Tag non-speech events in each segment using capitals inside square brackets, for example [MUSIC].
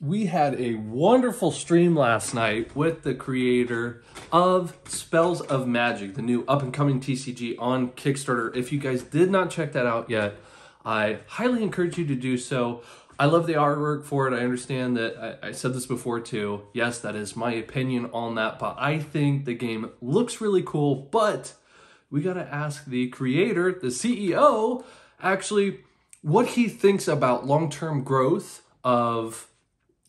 we had a wonderful stream last night with the creator of Spells of Magic, the new up and coming TCG on Kickstarter. If you guys did not check that out yet, I highly encourage you to do so. I love the artwork for it. I understand that I, I, said this before too. Yes, that is my opinion on that, but I think the game looks really cool. But we got to ask the creator, the CEO, actually what he thinks about long term growth of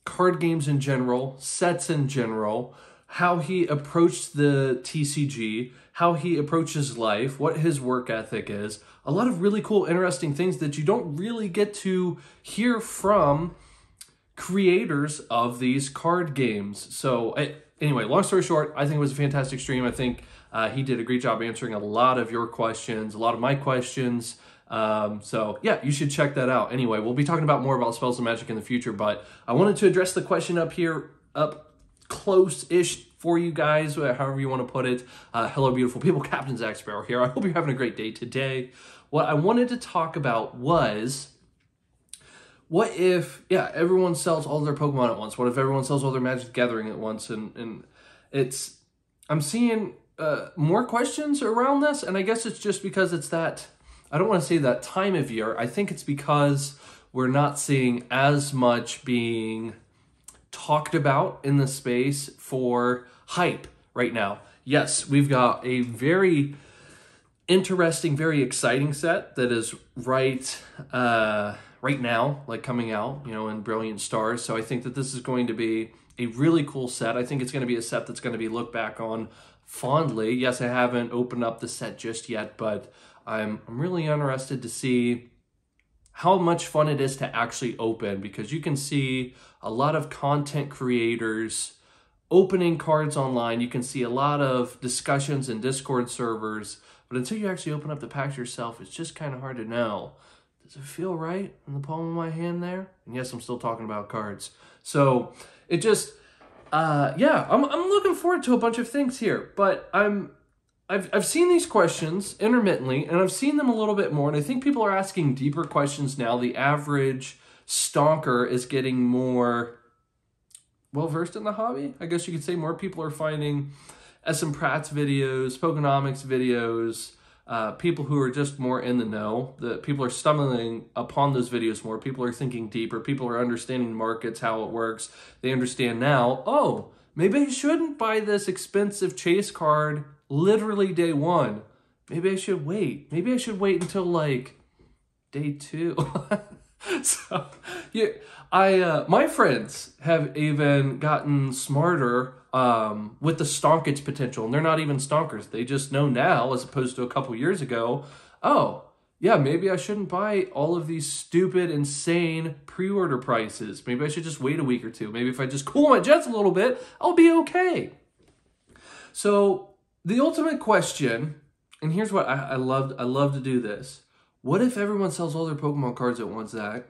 card games in general, sets in general, how he approached the TCG, how he approaches life, what his work ethic is. A lot of really cool, interesting things that you don't really get to hear from creators of these card games. So, anyway, long story short, I think it was a fantastic stream. I think uh, he did a great job answering a lot of your questions, a lot of my questions. Um, so yeah, you should check that out. Anyway, we'll be talking about more about spells and magic in the future, but I wanted to address the question up here, up close-ish for you guys, however you want to put it. Uh, hello, beautiful people. [LAUGHS] Captain Zack Sparrow here. I hope you're having a great day today. What I wanted to talk about was what if, yeah, everyone sells all their Pokemon at once? What if everyone sells all their Magic Gathering at once? And, and it's, I'm seeing uh, more questions around this, and I guess it's just because it's that I don't want to say that time of year. I think it's because we're not seeing as much being talked about in the space for hype right now. Yes, we've got a very interesting, very exciting set that is right uh, right now, like coming out, you know, in Brilliant Stars. So I think that this is going to be a really cool set. I think it's going to be a set that's going to be looked back on fondly. Yes, I haven't opened up the set just yet, but I'm, I'm really interested to see how much fun it is to actually open because you can see a lot of content creators opening cards online. You can see a lot of discussions in Discord servers, but until you actually open up the packs yourself, it's just kind of hard to know. Does it feel right in the palm of my hand there? And yes, I'm still talking about cards. So it just, uh, yeah, I'm, I'm looking forward to a bunch of things here, but I'm I've, I've seen these questions intermittently, and I've seen them a little bit more, and I think people are asking deeper questions now. The average stonker is getting more well versed in the hobby. I guess you could say more people are finding SM Pratt's videos, Pokenomics videos, uh, people who are just more in the know. The people are stumbling upon those videos more. People are thinking deeper. People are understanding markets, how it works. They understand now. Oh, maybe I shouldn't buy this expensive chase card literally day one. Maybe I should wait. Maybe I should wait until like day two. [LAUGHS] so yeah, I uh, my friends have even gotten smarter um, with the stonkage potential, and they're not even stonkers. They just know now, as opposed to a couple years ago. Oh, yeah, maybe I shouldn't buy all of these stupid, insane pre-order prices. Maybe I should just wait a week or two. Maybe if I just cool my jets a little bit, I'll be okay. So the ultimate question, and here's what I, I love I love to do this. What if everyone sells all their Pokemon cards at once, Zach?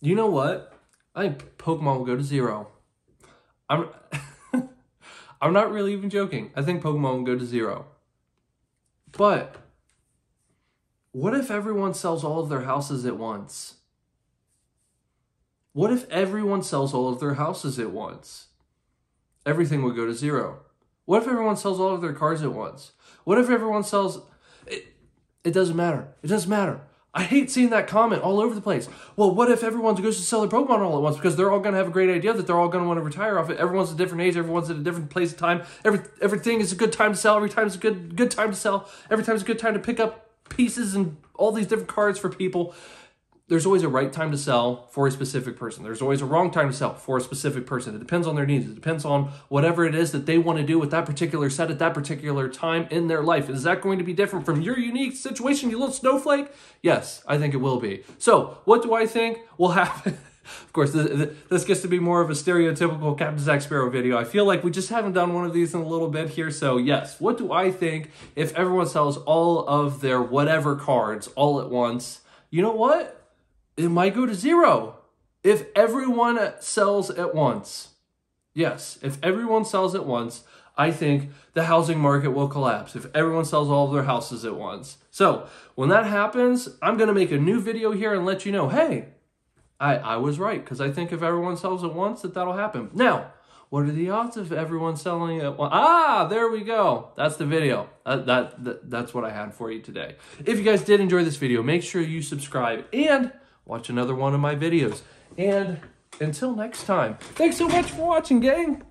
You know what? I think Pokemon will go to zero. I'm [LAUGHS] I'm not really even joking. I think Pokemon will go to zero. But what if everyone sells all of their houses at once? What if everyone sells all of their houses at once? Everything would go to zero. What if everyone sells all of their cars at once? What if everyone sells it, it doesn't matter. It doesn't matter. I hate seeing that comment all over the place. Well, what if everyone goes to sell their Pokemon all at once because they're all going to have a great idea that they're all going to want to retire off it. Everyone's a different age. Everyone's at a different place of time. Every everything is a good time to sell. Every time is a good good time to sell. Every time is a good time to pick up pieces and all these different cards for people there's always a right time to sell for a specific person. There's always a wrong time to sell for a specific person. It depends on their needs. It depends on whatever it is that they want to do with that particular set at that particular time in their life. Is that going to be different from your unique situation, you little snowflake? Yes, I think it will be. So, what do I think will [LAUGHS] happen? Of course, this gets to be more of a stereotypical Captain Zack Sparrow video. I feel like we just haven't done one of these in a little bit here. So, yes, what do I think if everyone sells all of their whatever cards all at once? You know what? it might go to zero if everyone sells at once. Yes, if everyone sells at once, I think the housing market will collapse if everyone sells all of their houses at once. So when that happens, I'm going to make a new video here and let you know, hey, I, I was right because I think if everyone sells at once, that that'll happen. Now, what are the odds of everyone selling at once? Ah, there we go. That's the video. Uh, that, that That's what I had for you today. If you guys did enjoy this video, make sure you subscribe and watch another one of my videos. And until next time, thanks so much for watching, gang.